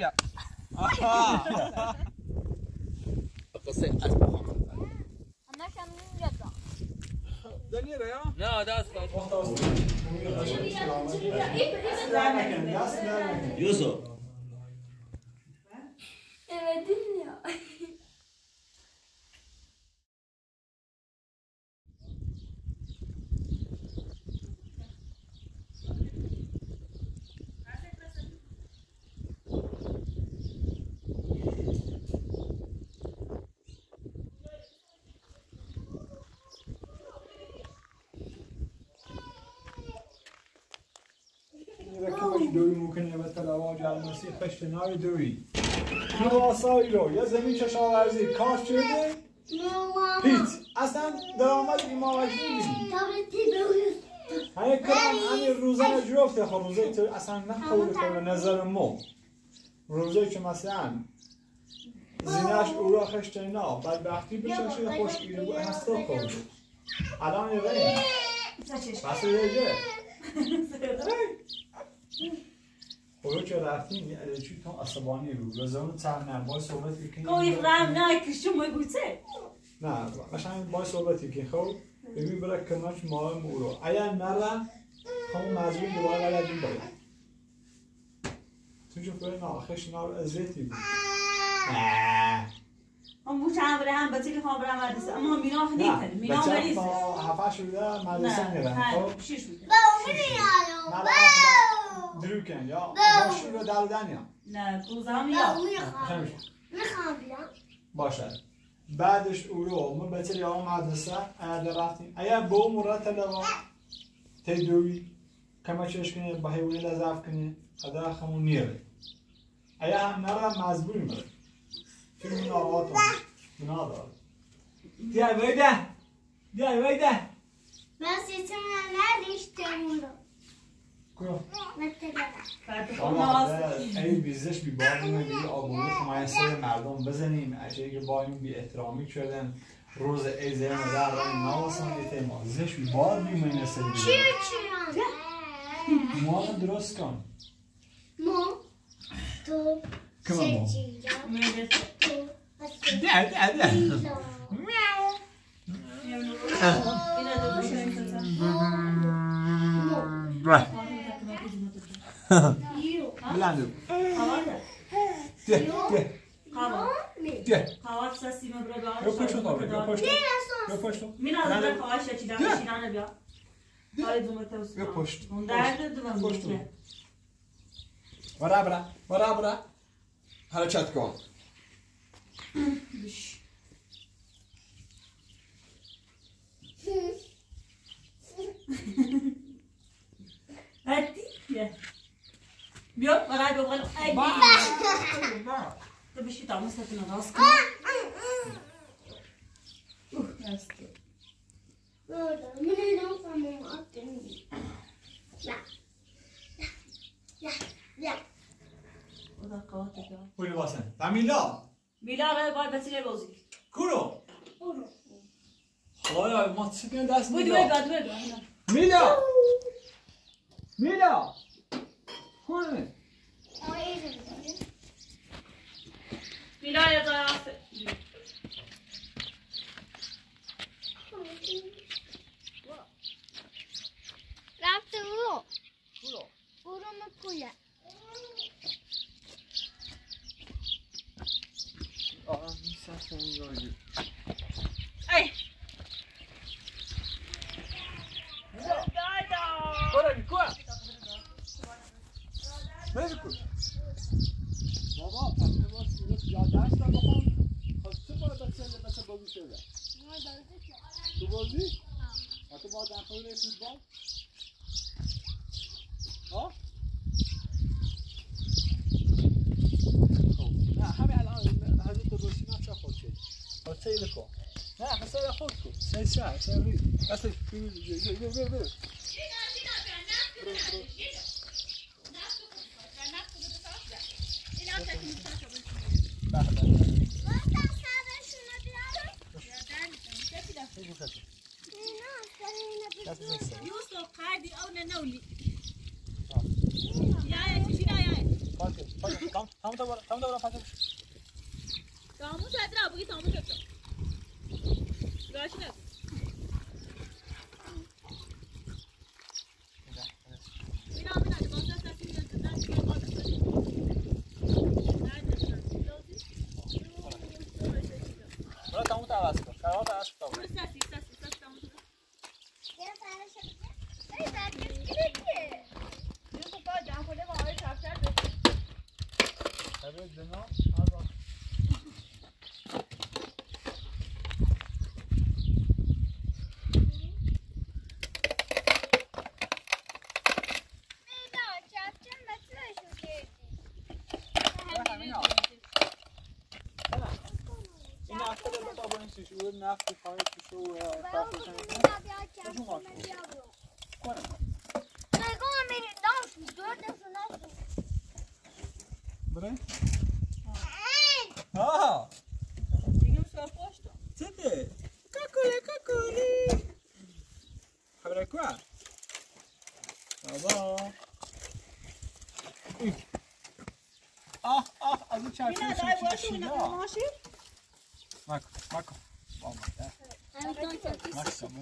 بیا قصه از بخوام اما کم نمیاد دنیا یا نه دست یوسف Evet خشت نای دوی نواسایی رو یا زمین کشاورزی کاش شده هیچ اصلا درآمد بیماوش نمیدی همه کرم همین روزانه جفته. خب روزه تو اصلا نه قول تو به نظر مو روزه که مثلا زینش او را خشت نا بدبختی بچشه خوش ایرو بود هستا کن الان یه بس یه خودو که رفتیم یه چی تو عصبانی رو رزانو تر نه باید صحبتی کنیم گوی رم نه کشو مای گوته. نه قشنگ باید صحبتی که خب ببین برای کمک ماه مورو اگر نره همون مجبور دوباره بلدیم باید تو جو فرای ناخش نار ازیتی بود. هم بوش هم بره هم بطیل خواه بره مدرسه اما مینا نیتن مینا بچه مریض با هفت شده مدرسه میرن. خب؟ شیش بوده من رفتم درو کن یا باشی رو در دنیا نه کوزه هم یا می‌خوام بیام باشد بعدش او رو ما بچه یا مدرسه اگر رفتیم اگر با اون مرات لوا تی دوی کما چش کنه با حیوانی لذف کنه ادا خمون نیره اگر هم نره مزبور میره چون اون آقا تو گناه داره دیای ویده دیای ویده Ben sesimle nerede iştemiyorum. کرو Mesela. فرد خود آقا نواز ای بیزش بی بار نمیدی آبونی خمایسته مردم بزنیم اجایی که با این بی احترامی کردن روز ای زیر مدر این نواسان ایتی ما زش بی بار بی مینه سری بی Çırçıram. ما هم درست کن. Seçeceğim. می‌رسه Tu. Asıl. ده ده ده Milo. اینا دو بشه این کتا Yu. بلندو خواهده ده ده خواهد Mi. ده خواهد سسی مبره یا بار پشتو تابه یا پشتو یا پشتو مینا داره خواهش چی داره شیرانه بیا های دومته و یا پشت اون درد دوم پشت بوده برا برا برا برا حرکت کن هدی بیا بیا برای بقول ای با تو بشی تا مستتون راست کن اوه راست Burada. Bunu tamam attım. Ya. Ya. Ya. خدا قوت بیا پولی باسن تمیلا میلا باید بسیار بازی کورو Oru. خدایا ما چی کنیم دست بودی میلا بگو بگو میلا میلا خونه O yerim. میلا یه جای آفه رفته برو برو مکویا آه میسه اون ای Kora bir kora. Ver kur. Baba pembe bas ya ders de bakalım. Kaçtı mı da sen de mesela bozuk şöyle. Tu bozuk? Ha tu bazen böyle futbol. Ha? نه همه الان حضرت درستی نه چه خود شد ها سیل کن نه حساب خود کن سی ساعت سی روز بس بیر بیر بیر یوسف she wouldn't have to fight to show uh, Papa Santa. Corner. They're going to make it dance. Do it for nothing. Bine? Ah! Digam să apoștă. Țete! Cacule, cacule! Habre qua! Baba! Ah, ah, aduce acolo și cicina! Bine, dai, bă, și una pe mașină?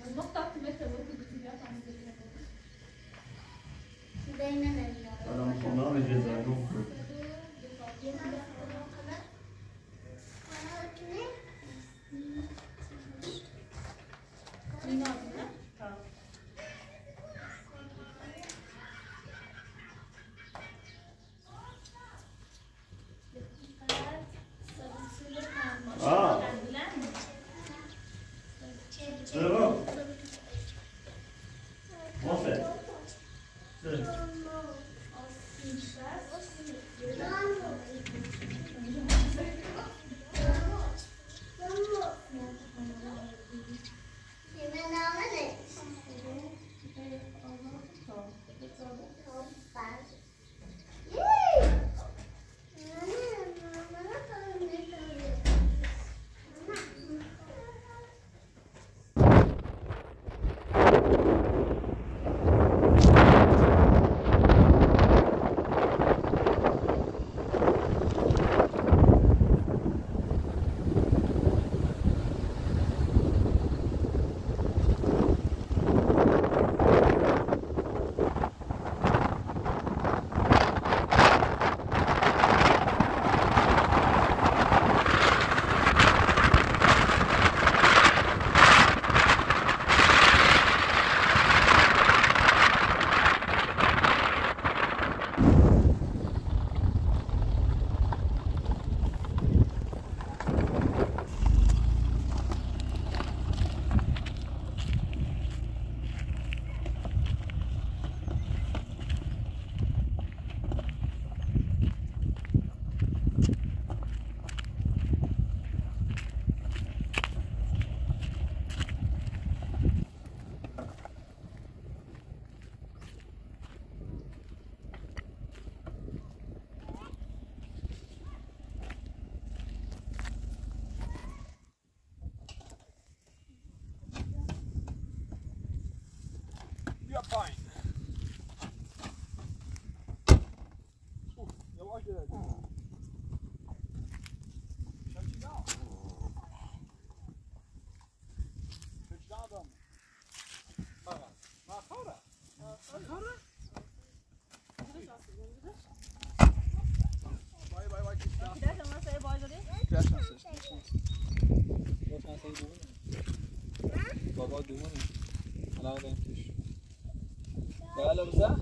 par exemple, یواش بده. شکیلا. شکیلا آدم. فقط. مخاره. مخاره. وای وای وای کشیلا. کشیلا شناسش. با شناسه دومونه. بابا توش. بله بزن. میگه آدو پتی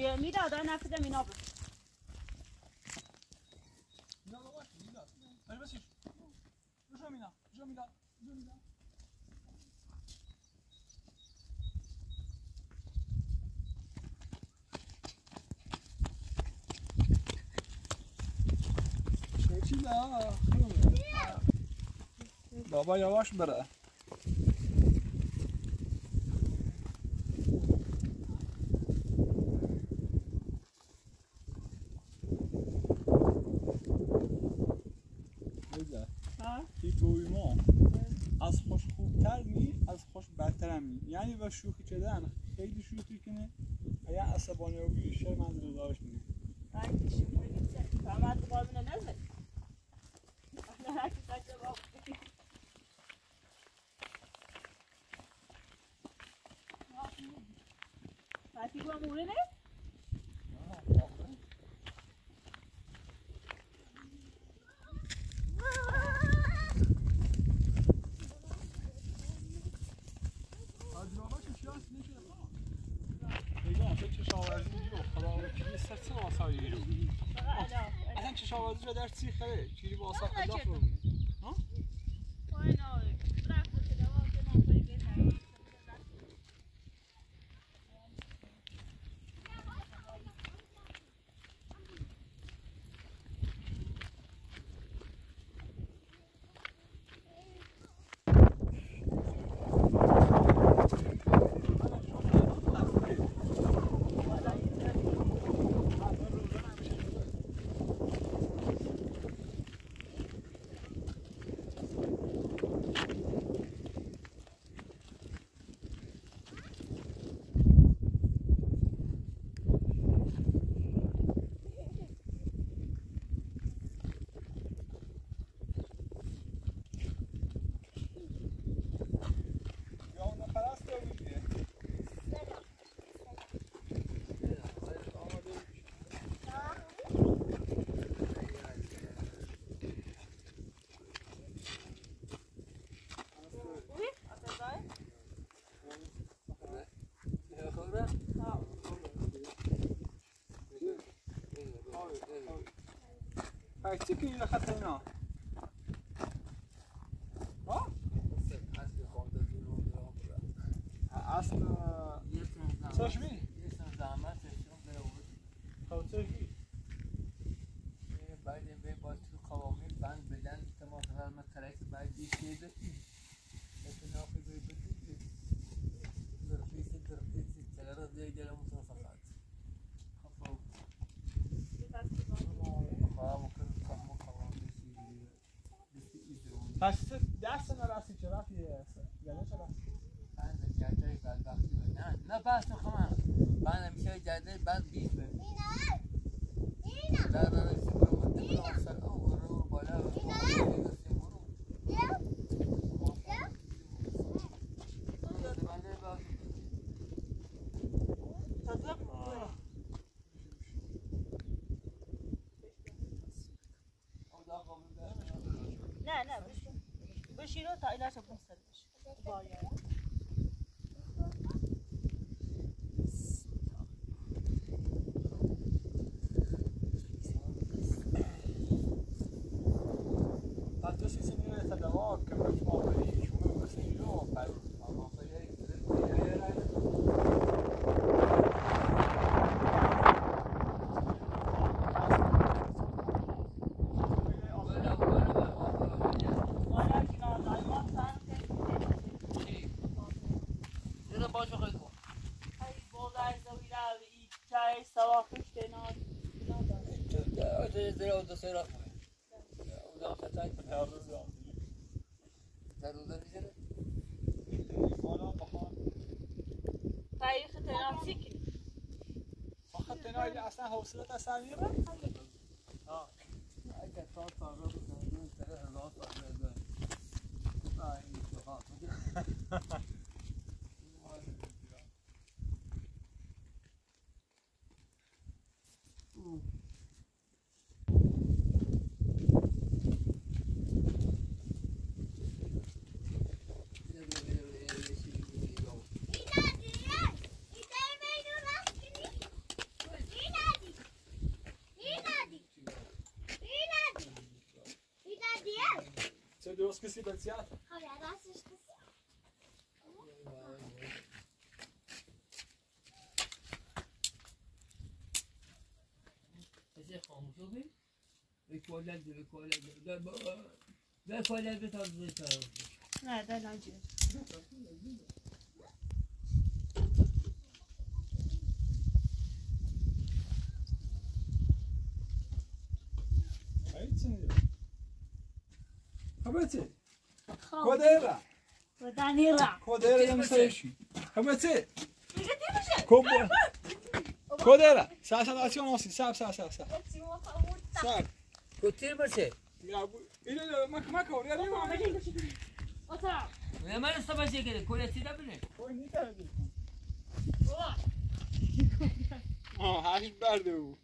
می‌داد آن نفیدم مینا بود بابا یواش بره. کردن خیلی شوخی کنه. و یا عصبانی رو بیشه من رضاش می Tamam, babamla ne zaman? Herkes acaba. Fatih bu amure ne? نگاه به چشاورزی رو خدا وکیلی سرسن آسایی رو اصلا چشاورزی رو در چی خره چیری با آسا Farklı ki yine katına. Ha? Aslı Saçmi. خب چشمی پس دست نرسی چرا یه یعنی چرا نه بس می‌خوام من همیشه جده بعد بیش به در در بالا. نه نه بشین تا اینا شو بسر بشه پس تو سیسی میره تدوار که من شما بری شما بسی رو پس Olha que nós nós montamos باش بخواید Ay, bollar zawira i çay sabah kışta ne در دو سه راه در خطای هر روز هم در روزه می‌زنه بالا بخوان Tarihi tenasi ki. آخه تنایی اصلا حوصلت از سر میره اگر تا تا رو بزنید سر هزار تا بزنید این اتفاق Inadi. kisi betsiat. Har jag rasist? کسی خاموشو بی وکالت ده وکالت ده ده با وکالت به تازه طرف نه ده نجیب Kodera. و دنیلا Kodera jam seshi. Habete. Kobo. Kodera. Sa sa action aussi. Sa sa sa sa. Sa. کتیر باشه Ya bu ile mak mak oraya ne var? اتاق نه من است باشه که کلاتی دا بینه Koy ne geldi? Ah, haş berdi bu.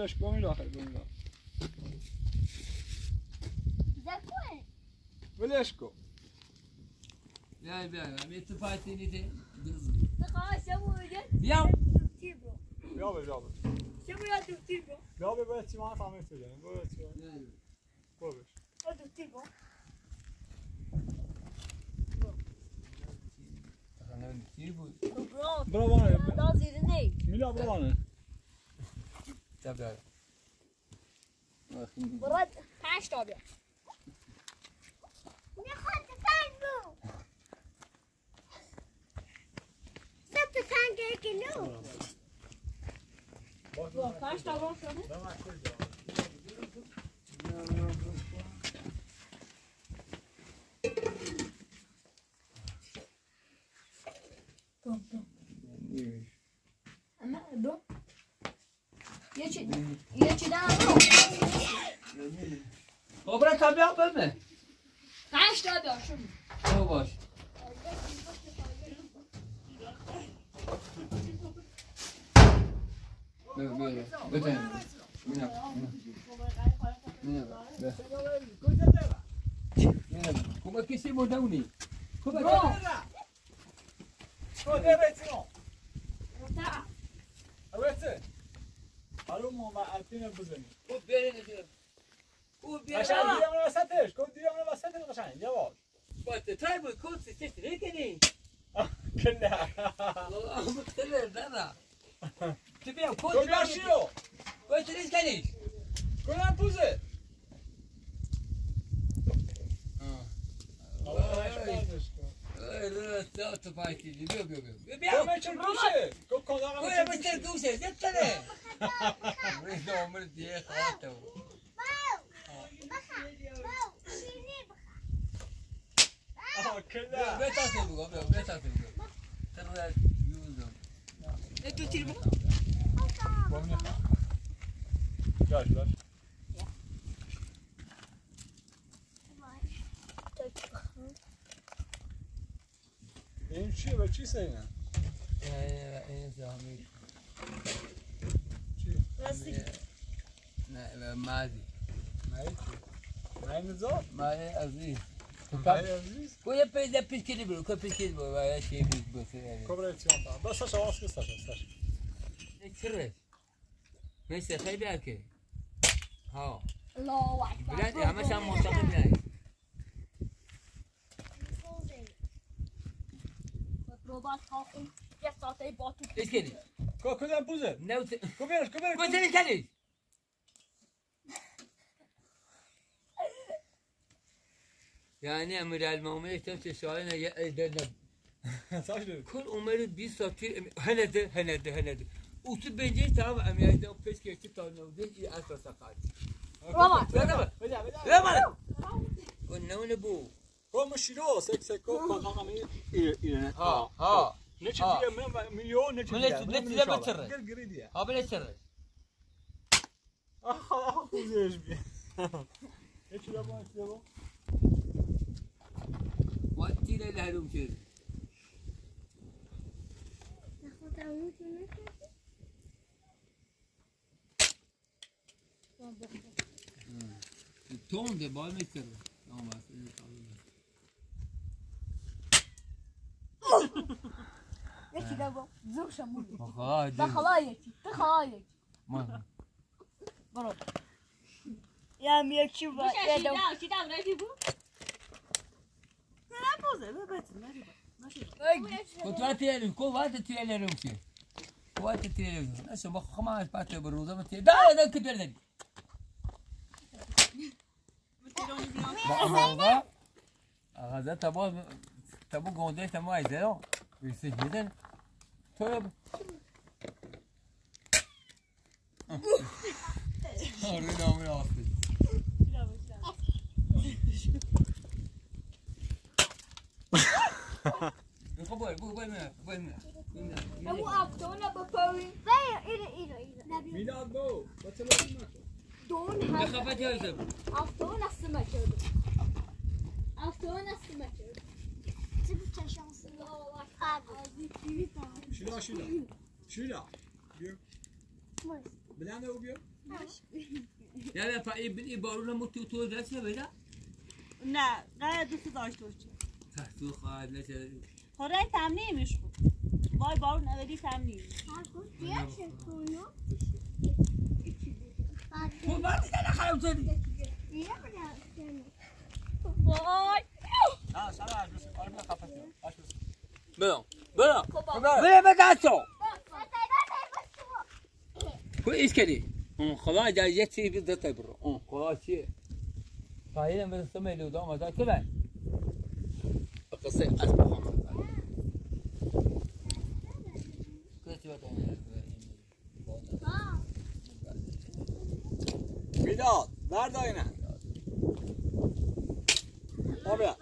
فلاش قومي لا خير قومي لا زكوين فلاش قوم لا لا لا ميت فاتيني دي دنزل تقاس شو وجد بيام تيبو بيام بيام شو يا تيبو بيام بيام تيمان تعمل تيجان بيام تيمان بيام تيبو Bravo. Bravo. Bravo. Bravo. Bravo. Bravo. Bravo. Bravo. Bravo. Bravo. Ne? بیا برد پنج تا بیا می‌خواد تنگ بو. ست تنگ کیلو پنج تا شده؟ اما یه چی یه چی دارم خب را تا بیا بمه پنج تا بیا شما تو باش بیا بیا بتن مینا مینا مینا come che siamo da uni come Kodera timon. اتاق Evet. Harum ma alpine buzeni. خوب بیارین خوب Aşağı بیارین diyorum vasatış. Kod diyorum vasatış aşağı. Yavaş. باید تای بود کن سیستش نکنی Killa. مختلف دارا تو بیا کن Kod yaşıyor. باید ریز کنیش Kodan buzu. تو پایتی بیا بیا بیا بیا Kome çırpışı. Kod kodan Koya ama بستر çırpışı. گوشه زتنه ریز عمر دیگه خواهد Aha killa. بتاسه بگو بیا بتاسه بگو تنو یوزم نه تو تیر بگو Bomne. Yaş yaş. این چیه به چی سینه؟ این زامی چی؟ نه مازی نه چی؟ نه نزار؟ مازی عزیز؟ کویا پیدا پیش کنی برو کویا پیش کنی برو وای چی؟ پیش بسه کبره اتیان تا بس ساش آواز ساش ساش چرا؟ مثل خیلی اکه ها. الله اکبر. بلند همه شما منطقه بلند ربات خاطر یه ساعته با تو پیش کنی کو کدام بوزه؟ نه تو کبرش کبرش کویا تنی کنی یعنی امیر المومن احتمال چه شاهد یه ایدن کل عمر 20 سال توی هنده هنده هنده. او تو بنجی تمام امیرده پیش کشتی تا نوده ای اساس سقط ربات بیا بیا بجا بجا بیا بیا و نونه بو کو مشیرو سک سک کو کدام امی ایران ها ها نه چی آه. دیگه من میلیون نه چی من دیگه نه- نه چیزا بچره. گل گری دیگه ها بله چرا آه آه خوزش بی یه چی دابو یه چی دابو وقتی له لهلوم چه تونده بال می‌کنه آم بس یکی دو زور شمون آقا بخلا یکی بخلا یکی ما برو یا یکی با یه دو چی دم رفی بود؟ نه بوزه ببتون نشید Quanto tiene? Quanto tiene Russia? Quanto tiene Russia? Adesso ma come parte per Russia? Ma tiene. Dai, dai, che tiene? Ma ma هذا تبغى تبغى قندي تبغى عايزه بس جدا طيب أريد أمر أصلي بقبل بقبل منها بقبل منها اما افتونه بپرین بیا اینو اینو اینو میلاد بو با تلفن نکن دون شیلا شیلا شیلا بیا بلنده او بیا لا لا فاي بني بارون مو تو تو بيدا نه نه دوست داشته باشی تو خاد لا خدای تمنیمش بود وای بارون اولی تمنیم بعد انا خلاص وای نه سر از بس آره بیا خفت باش بس بلا بلا بلا بقاسو كل ايش كذي خلاص جاي جت في بالضبط برو اه خلاص شيء فهنا بس سمي لو دوما ده كمان قصة أسبوع میلاد بردای نه آ بیا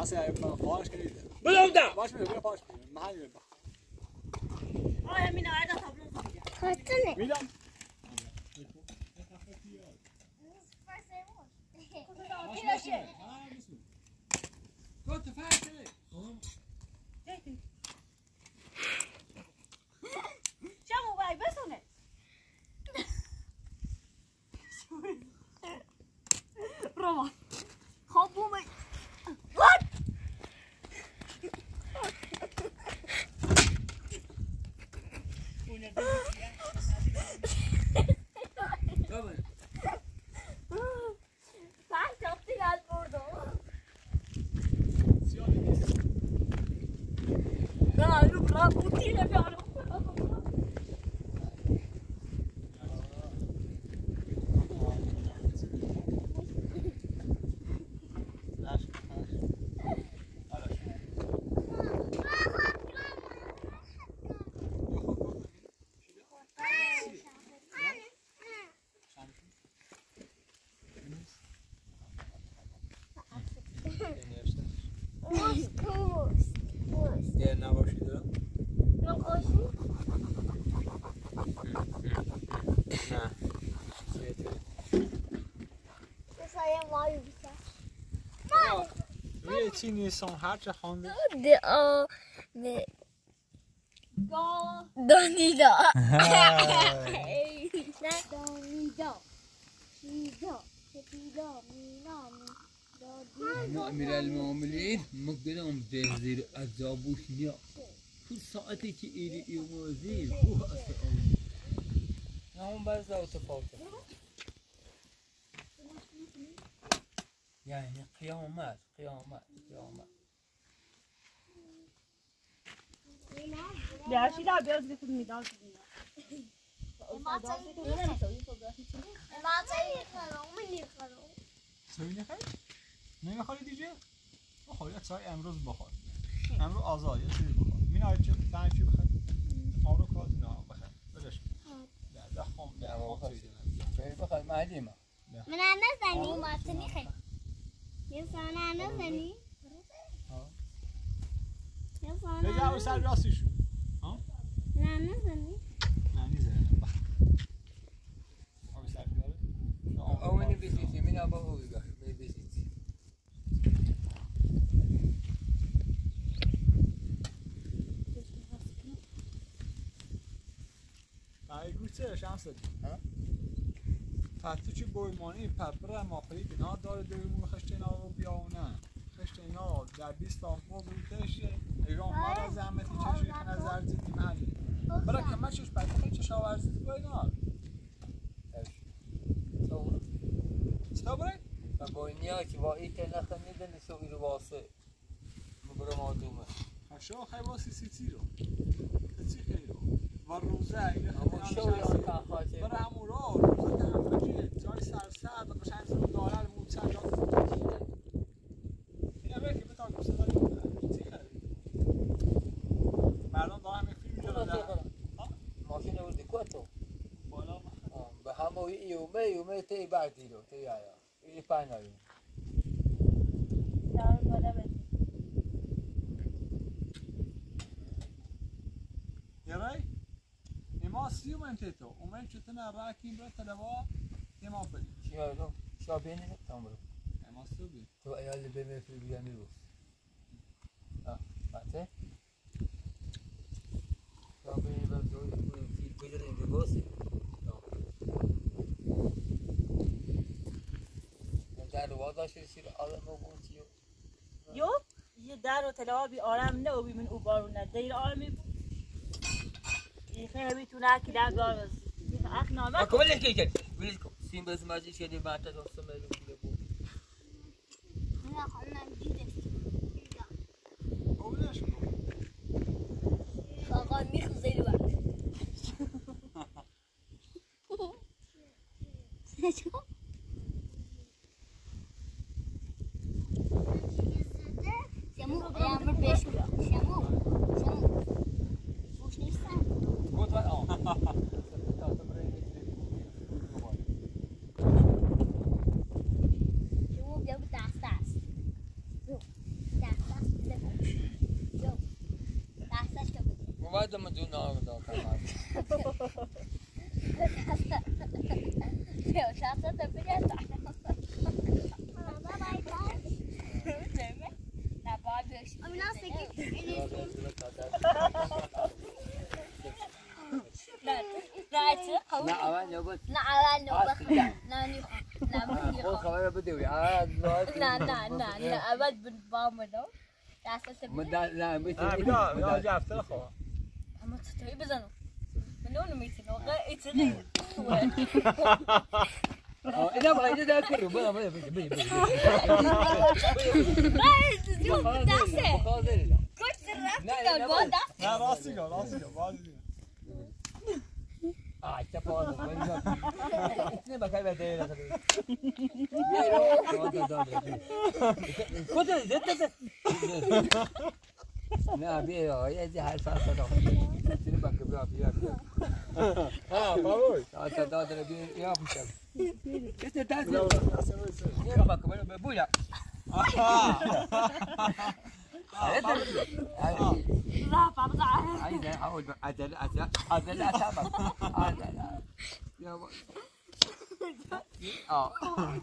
هستی خواهش کنید بلا ده باش بیا بیا خواهش کنید محل بیا آه همین آیدا تابلو میلاد كنت فاكر نیستم هر چه خوانده De o ne? Do. Donida. Ne? Donida. Sido. Sido. Mina. مؤمر المؤمنين مقدرهم تهزير عذابوش نيا كل ساعتي كي إيدي يوموزين هو أسأل هم بس لو در سوی نخوای؟ نمی‌خوری دیگه؟ بخور یه چای امروز بخور. امروز آزاد یه چیزی بخور. مین آید چه؟ چی بخور؟ آب رو کات نه بخور بدش نه ده خم ده خم چیزی نه. بخل معلمة من نزنی ماتنی خیلی یه سانه نزنی سر نه نزنی. نه نیزه بخور آب سر بیاره. نه، آب- أو من بيسيتي من أبوه هو يقول من بيسيتي Nej, gutse chansen. Ja. Fattu ci boi mani papra ma poi bina dare دوی مون خشتینا رو بیاونه خشتینا در 20 تا خوب بودش ایران من آره. زحمت چشمی که آره. نظر دیدی؟ من برای که من چشم بکنی چشم آورزی دیدی؟ باید نار چطور؟ برای؟ با نیا که با این تنه خمیده نسو ایرو باسه دومه. مادومه. شو خیلی باسی سی تی رو. سی خیلی رو. و روزه اینه خیلی همشه برای همون روزه که همه جای سرسد و قشنگ موچه یومه یومه تی بعدی رو تی آیا این پناهی دار بالا بده. Direi? E ma sì, ma intento, un mezzo te ne avrà chi in bretta da va, e ma per چی رو شابینه تامرو E ma sto bene. تو ایال به فیلم بیان میرو آه بچه شابینه به تو فیلم بیان میگوسی واداش سیر آدم گوتیو یو یه در و تلا بی آرام نه و بی من او بارونه دیر آرمی بود این خیلی می‌تونه که در گارز اخ نامه vedi che che. Vedi che sembra smagici che di batta addosso me lo pure bu. نه خانم دیده? آقا میخ زیر بر لا نعم نعم نعم نعم نعم أبد بنبامنا مدان لا ميت لا لا جاب تلخوا هم تتوي بزنو؟ منو ميت لو غير يتغي أنا بغيت نذاكر بلا بلا بلا بلا بلا. بلا بلا بلا आजच्या पावसात इतने बघाय भेटे कुठे आम्ही याचे हाय सात सात तिने बघ आपली आपली बुया رافع بضاعة عايز أقول هذا لا هذا لا سبب هذا لا آه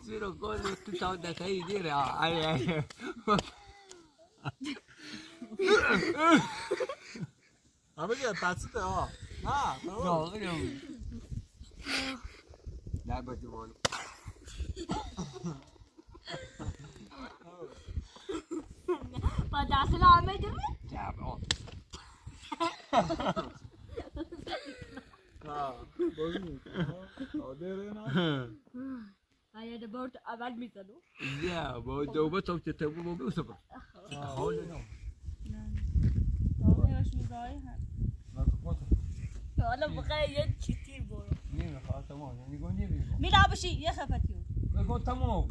زيرو جول وتسعود دقايق ديري آه عم بيجي تاتسوت آه آه تمام لا بدي بقول Sini bak bi abi ya. با o. Ha, bozulmuyor. Ha, o dereye ne? آیا دبرت اول میزنو Ya bu doğma çok kötü bu bu sabah. Halı ne? دانش می‌ذاری هم حالا بخواه یه چیتیر برو mi ha tamam yani gönül mi? میلا بشی یه خفتیو Gol tamam. تمام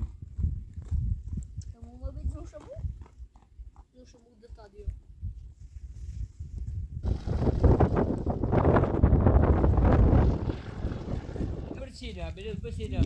شمو ده تادیو Bersih dah,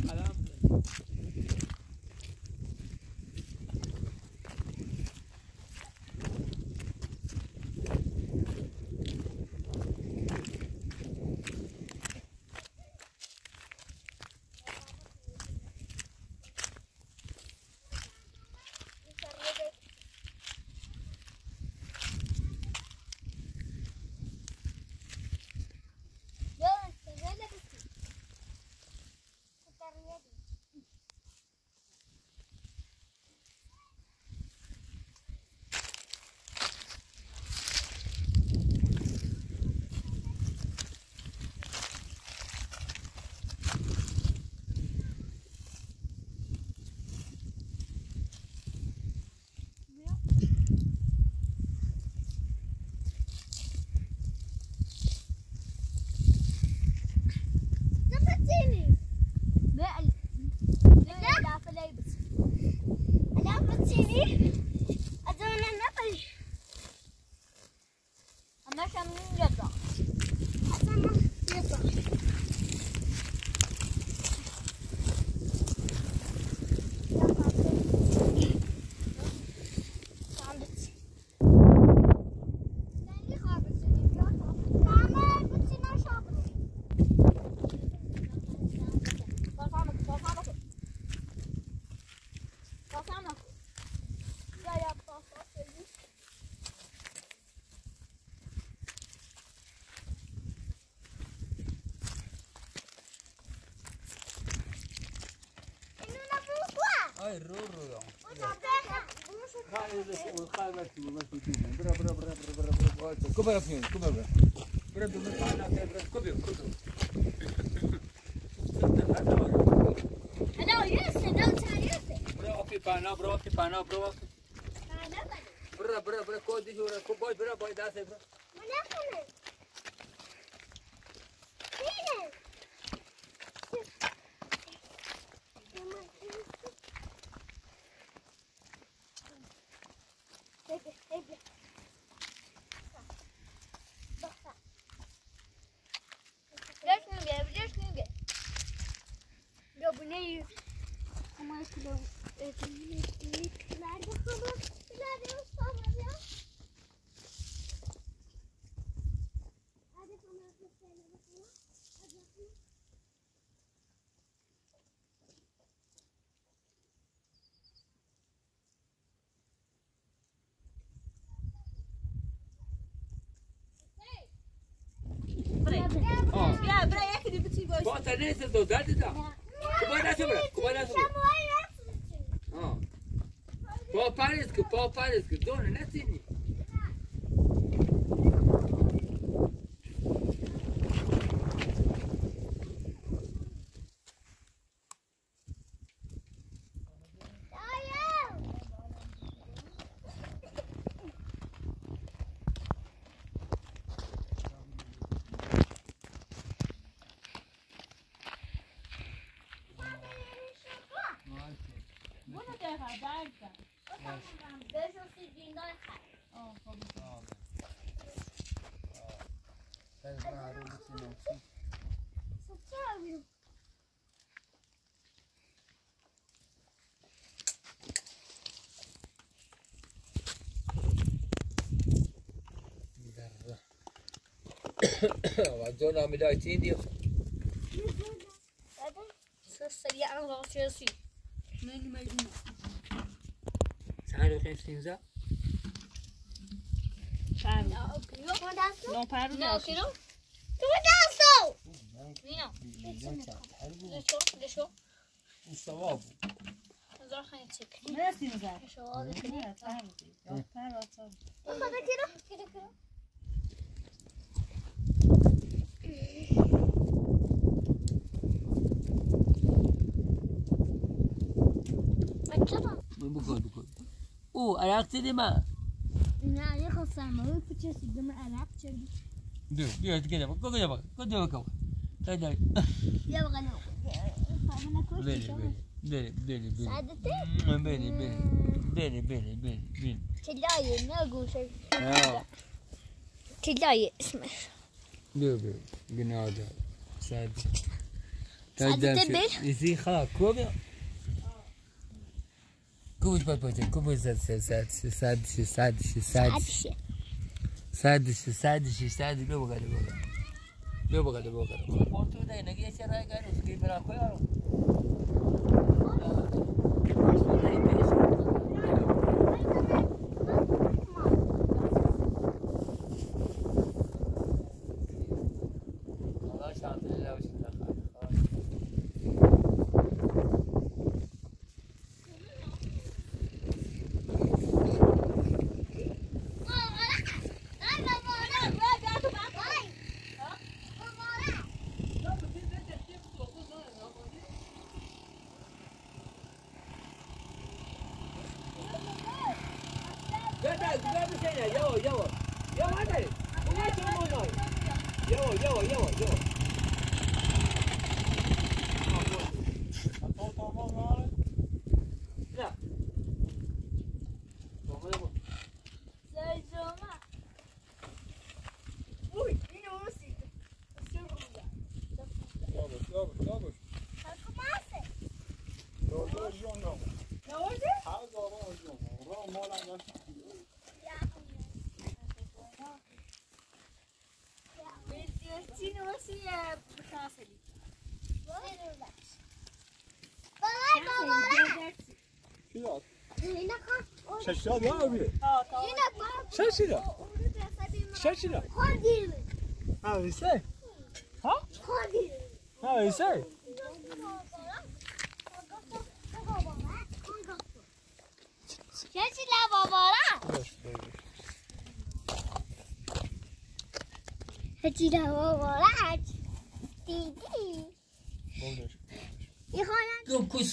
آی رو رو یا خالی بس اون خالی بس اون بس بیتونه برا برا برا برا برا برا برا كبر فين كبر برا برا دو من تعال ناكل برا كبر كبر برا في بانا برا في بانا برا برا برا برا كودي جورا كوباي برا باي داسه برا Biliyorsun gibi, biliyorsun gibi. Ya bu ne? Ama kilo. Nerede kalır? Nerede ıslanır ya? Hadi bana bir söyle bakalım. Hadi bakalım. اه بیا برای یکی دی با نیست دو درد دا كوباي داسه برا كوباي داسه برا Şamuayı nasıl اه با پاریس که با پاریس که دونه نسینی Hayır. جون على بدايتين ديو هذا سرعان ما رش يسوي ما اللي ما يجي صاروخ في نزا صار لا اوكي لا خلاص لا فاضي لا اوكي لا قوم نازل مين لا ايش هذا ايش هو الصواب انظر خلينا تشيك نرتينزا ايش هو ذي تايم جو طارطوخه كده كده كده بقول أو علاقتي دي ما لا يخلص ما هو كتير سيدنا علاقتي دو دو تقدر بقول كده بقول كده بقول كده يا بغلو فاهمنا كويس بيلي بيلي بيلي بيلي سعادتك بيلي بيلي. بيلي بيلي بيلي بيلي. تلاقي ما أقول شيء. آه. تلاقي اسمه ismi. بیا. بیا گناه سعد سعادت بير؟ يزي خا كوبا كوبش بات بات كوبش سعد سعد سعد سعد سعد Hadi şey. سعد سعد سعد بيا بقى بقى بيا بقى بقى قلت له ده نجي شراي قال اسكي برا خويا الله Şaşırıyor. Şaşırıyor ya abi. Şaşırıyor. Şaşırıyor. Ha öyleyse. Ha? Ha öyleyse. Şaşırıyor baba. Şaşırıyor baba.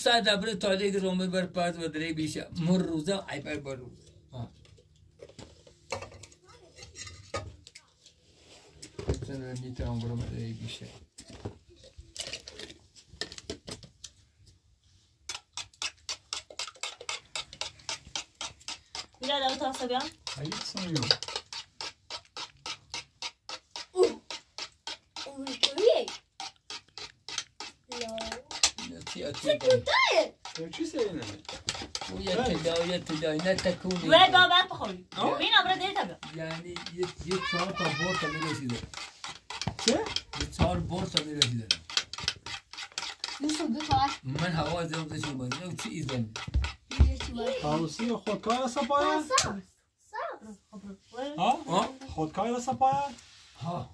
تو کش ساعت دبر تاله که رومه بر پرد و دره بیشه مر روزه ای پر بر روز ها مثلا می‌تونم برم دره بیشه میلاد او تاسه بیام هایی سمیو یا تی تی چی سینه؟ او یا تدا یا تدا نه تکونی باید با بعد بخوری. مینا برای دیتا یعنی یه یه چهار تا بورس می‌رسیده چه؟ یه چهار بورس می‌رسیده. من هوا از اون داشتم باید نه چی ایزن عروسی خودکار است پایه؟ ها؟ ها خودکار است پایه؟ ها.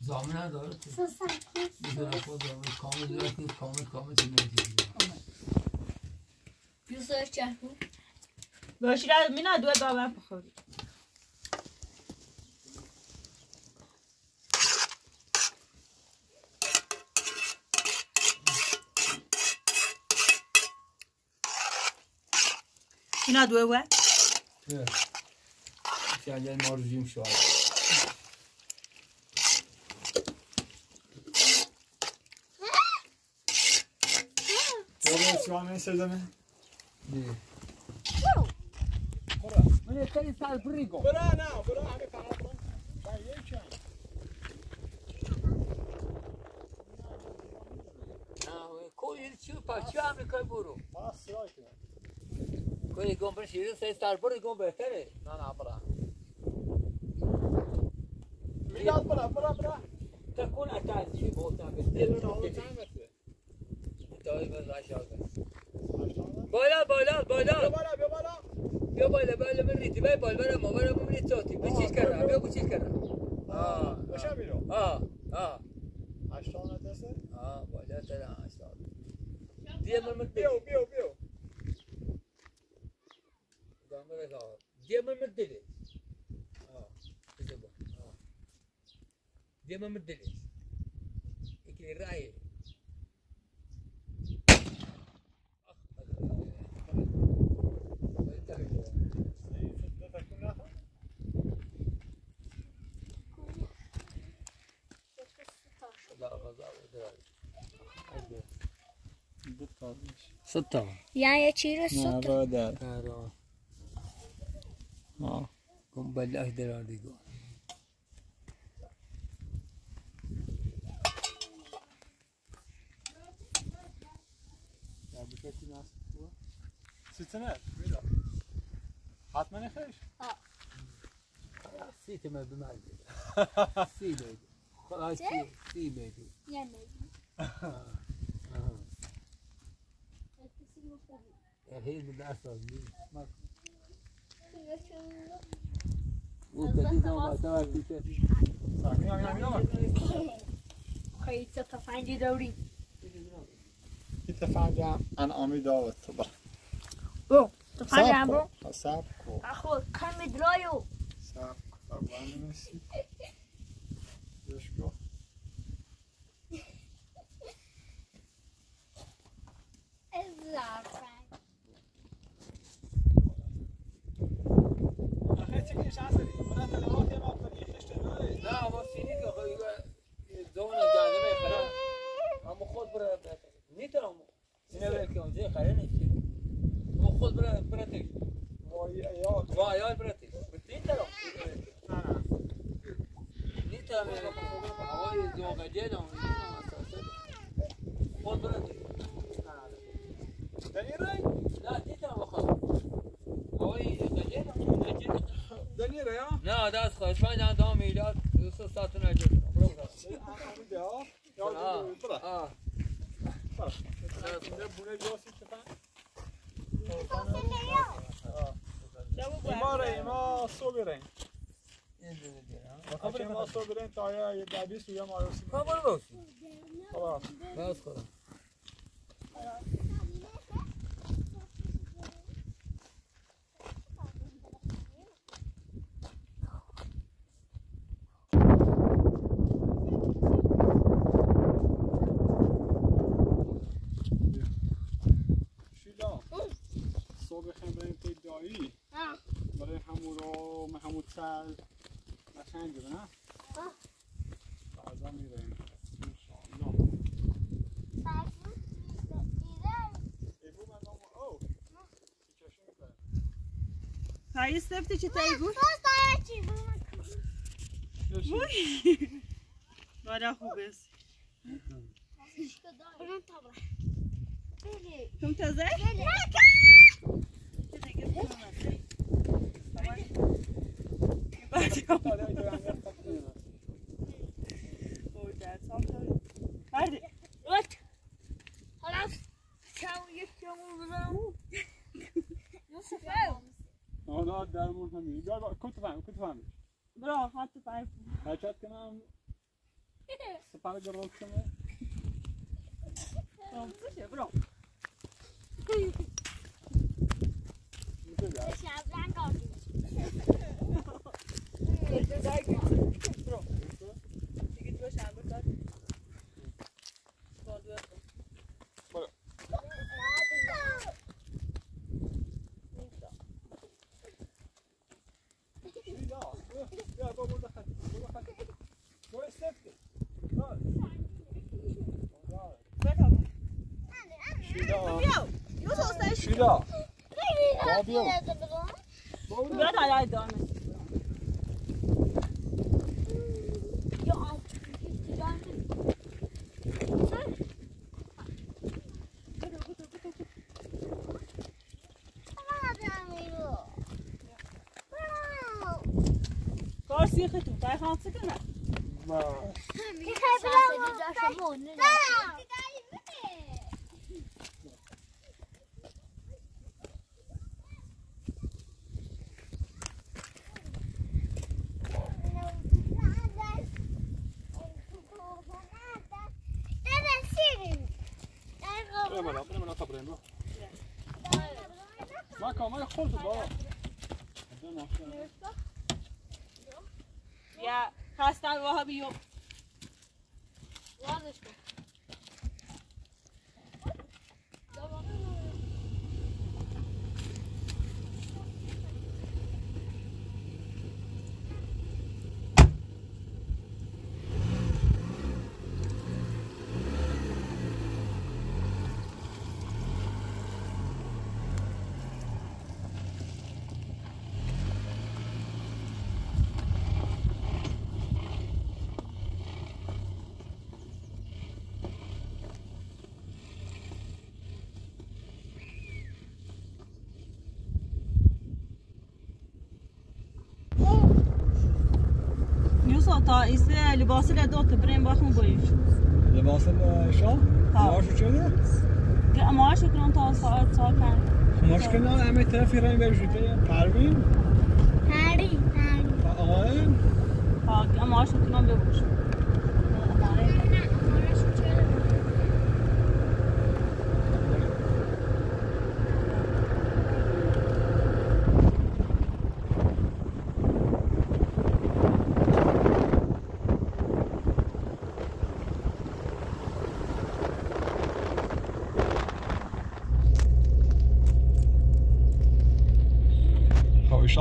زامن نداره. می‌دونم خود زامن کامل داره که کامل کامل باشی را مینا دو با بعد بخوری اینا دو و Sen maruzuyum şu an. برو سوانه سزمه من خیلی سال بریگو. برا نه برا همه فقط برا من یکم کوی چی پاچی آمریکا برو. ما سرای کنم کوی گم بر شیرین سه سال بریگو بهتره. نه نه برا میلاد برا برا برا تکون اتازی بودم به دل رو که تای بس آشاده. بالا بالا بالا بیا بالا بالا من بالا من آه آه آه آه من من آه من ستة Yani çiğri نه برادر. كارو آه. قم بلاش درار ديقو ستنه میلاد حتما خیش سيتي ما بمعجل سي بيدي خلاص سي سي بيدي yani. الحين ما میام خیلی تا تفنگی داری. این تفنگم انعامی داوت تو برا برو تفنگ هم برو. کن سب کن اخو کمی درایو. سب کن بگوان نمیسی بش کن آخه چه کنش اصلی ما کنی زي خلاص نيجي هم خود برا برا تيجي وای یا ما يا برا تيجي نيترا نه نه نيترا من هواي زون قدينا خود برا تيجي در این رنگ لا نيترا ما خلاص هواي قدينا قدينا دنیره یا؟ نه دست خواهش من جان دام میلاد دوست ساعت نجات برو برو حمیده ها؟ یا آه. برا آه اینجا بونه جاسی چپن جواب ایما را ایما صبح رین این دیگه دیگه بخاطر ما صبح رین تا یه ده بیست یا ما رسیم خب برو برو خلاص بس خدا شیلا صبح خیم بریم پی دایی برای همون رو همون سر قشنگه نه؟ بعضا میریم. انشاءالله ایبو من نام او چی می‌کنه هاي سبتي چه تایگو بارا خوب است کم تازه Hadi. حالا درمون همین بیار با کت فهم کت فهم Bra, hadi bay. حرکت کنم سپر گروه شما Tamam, Take it. ما ما يخلط بابا Ja, خواستن واه بیو. Yusuf ta ise libası da dot بریم bakın bu iş. لباس شاه ها. ماشو شده Ama şu kan ta saat saat kan. مشکل نه همه طرفی رنگ برشو که پروین آقایان Ha ama şu kan bebuş.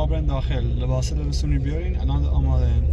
خب ایشا برن داخل لباس لبسونی بیارین الان آماده این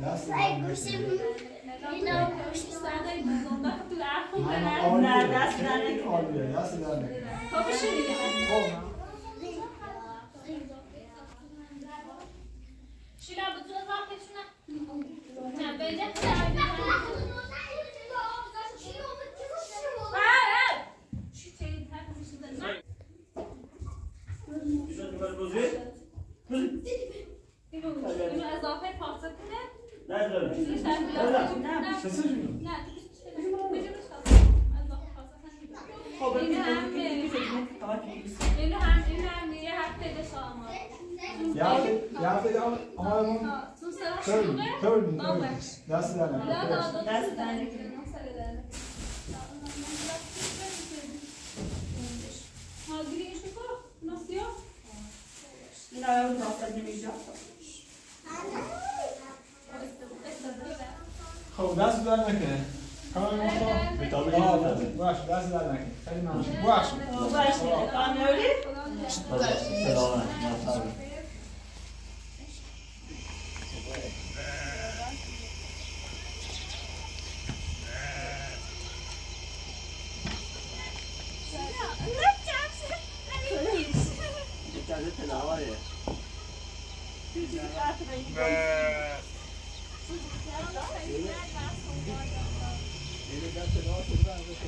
That's like Christian. You know, Christian Sunday, Doctor Apple. No, that's not it. That's not it. Oh, Şila bu tarafa bak şuna. Ha böyle. Ha ha. Şu telin her kısmında. Şuna bak bozuyor. کنه نه زیرش در نه چه سجونو نه خب این این همه. هم فقط پیلیس اینو هم این هم یه هفته ده شما یه هفته یه هفته دیگه آمدمون تو سرا ترن شروعه ترن بابا. دست در نکن لا درست.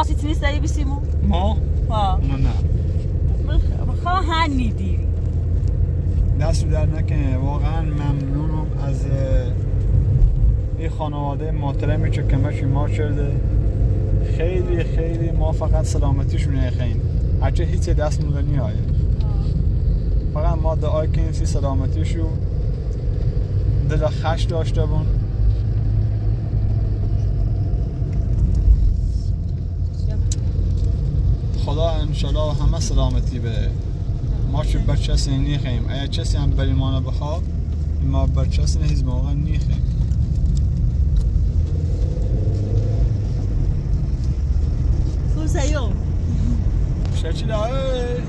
لباسی تنیس داری بسیمو ما؟ ها نه. بخواه هنی دیری دست در نکنه. واقعا ممنونم از این خانواده. محترمی که کمک ما کرده. خیلی خیلی ما فقط سلامتیشون خیلی. هرچه هیچ دست مونده نیایه فقط ما دعای کنیم سی سلامتیشو. دل خش داشته بون. خدا انشالله همه سلامتی بده ما چه برچسی نیخیم. اگر کسی هم بری ما بخواد ما برچسی نیز واقعا نیخیم. فرصه شچی داره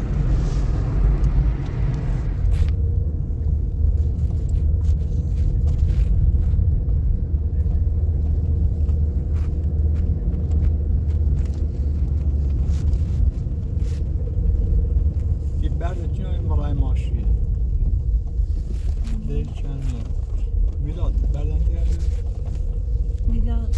این برد چی های برای ماشی دل چند میلاد بردن دیگر میلاد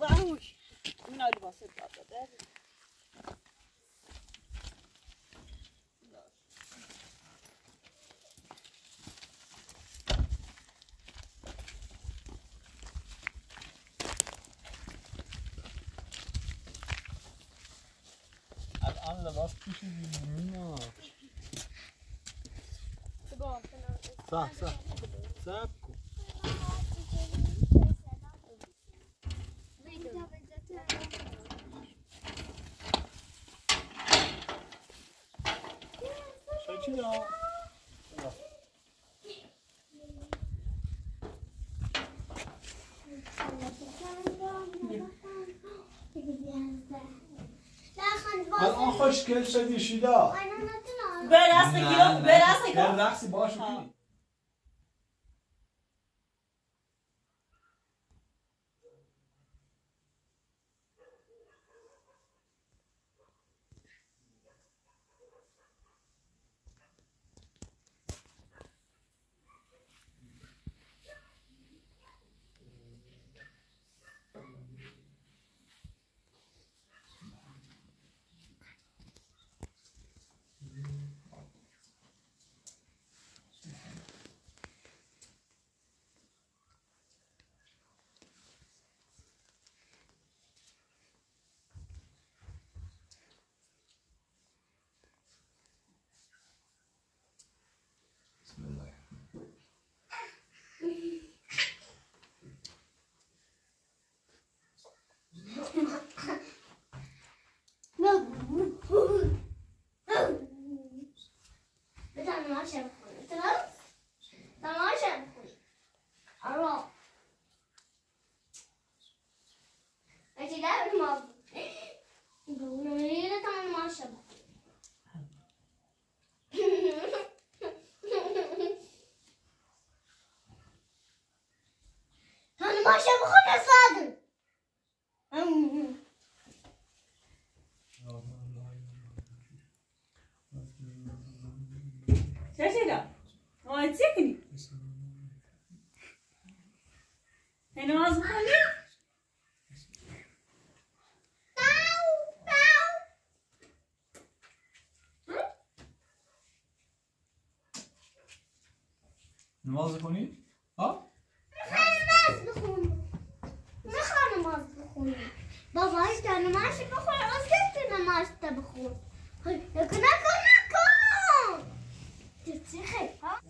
اوش این آلی واسه داده الان لباس پوشیدی مینا صح صح صح کن شکیلا الان خوشگل شدی شیدا برسه در کن رقصی باش نماز کنی؟ ها؟ نماز بخون می‌خوام نماز بخونم. باباش تا نماز بخون از تو نماز تا بخون نکن نکن نکن. چی خیلی؟ ها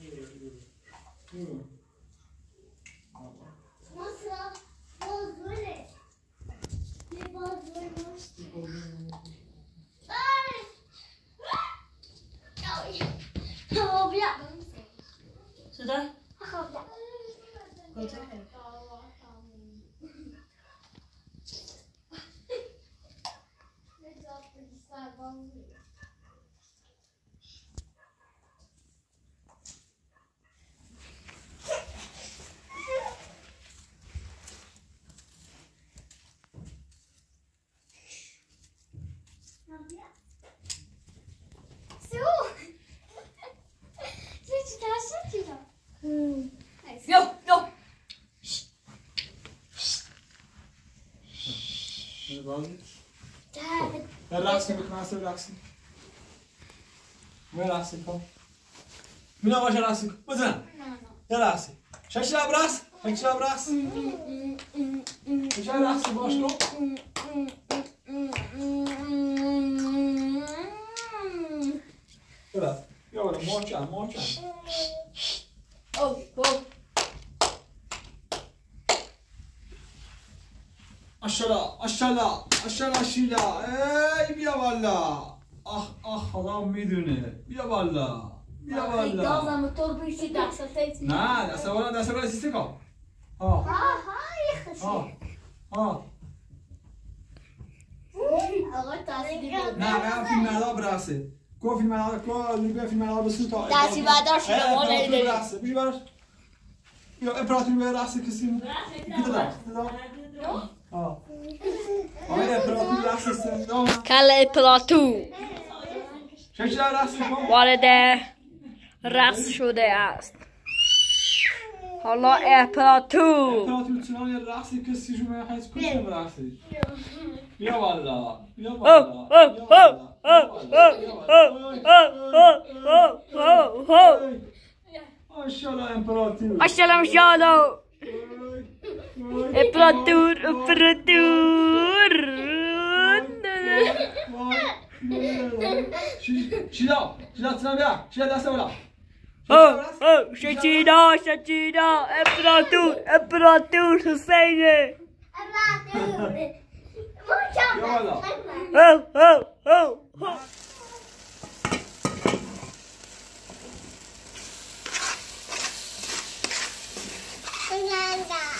در رقصی بکن اصلا رقصی و رقصی کن مینا باشه رقصی کن بزن یه رقصی شش لب رقص شش لب رقص شش لب رقصی باش کن ببر بیا بالا محکم محکم Oh, oh. ماشاءالله ماشاءالله شیلا ای بیا بالا آخ آخ خدا می‌دونه بیا بالا بیا derse seçin. نه دست بالا دست بالا سیسته کن ها Ağır tahsili نه نه فیلم ملا برسه کو فیلم ملا کو لیبه فیلم ملا بسو تا دستی بردار شده، ما نمی‌دونیم. برسه بیش براش یا امپراتور برسه کسی گیده دار ها آیا امپراتور برسه سندام کل پلاتو. وارد رقص شده است. حالا امپراتور امپراتور چنان رقصی که سی جمعه حیث کجا رقصی بیا والا. بیا والا. او او ماشاءالله امپراتور ماشاءالله ماشاءالله. امپراتور امپراتور شیدا شیدا تنم بیا شیدا دست بالا او او شچینا شچینا امپراتور امپراتور حسینه بیا والا او او او او Deze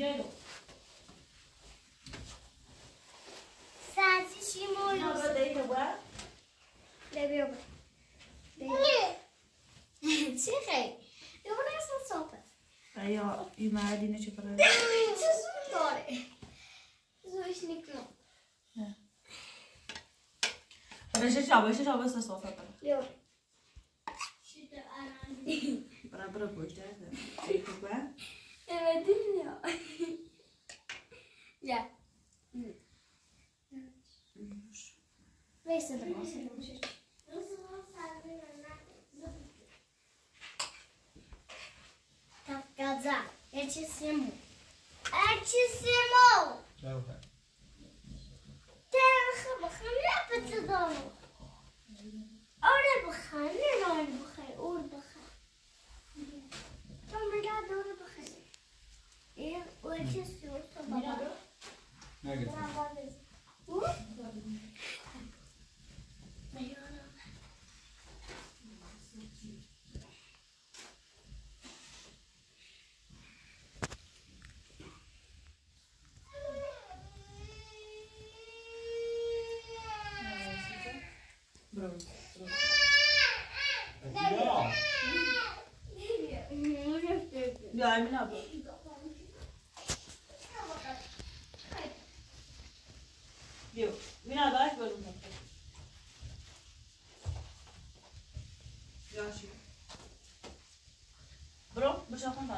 Gelo. Sen şişimoyuz. Baba dayı baba. dei, baba. Dayı. Cirrei. Eu vou nessa sopa. Aí, ó, e Marina tinha parado. Jesus, adora. Jesus, Nico, não. É. Agora já joga, já joga essa sopa. Tá? Eu. Para, para, para, para. Aí, para, para. Evet dinliyor. ya. Neyse ben olsun. Kavkaz'a. Erçisi mu? Erçisi mu? Dobra. Ten gaan leppen te doen. Orada bakan, ne orada Eğer ölçü istiyorsa baba. Nerede? Bu? Nerede? Nerede? Nerede? Nerede? بیا مینا باش برون بیا شی برو بشا خون